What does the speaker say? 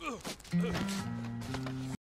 Ugh!